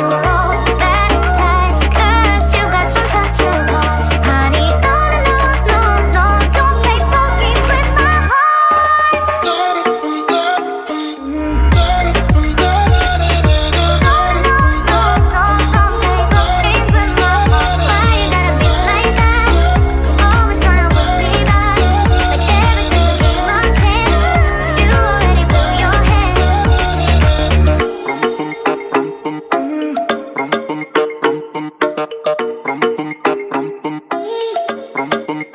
Bye. Boom, boom.